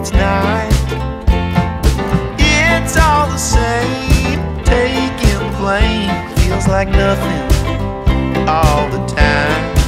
it's night. It's all the same, taking the blame feels like nothing all the time.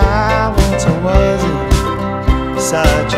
I once was it such